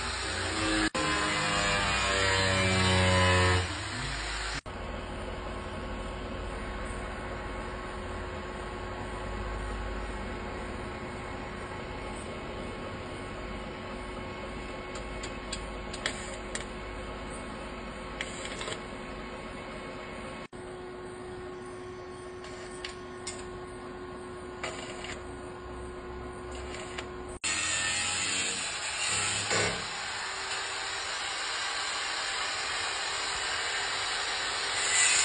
え?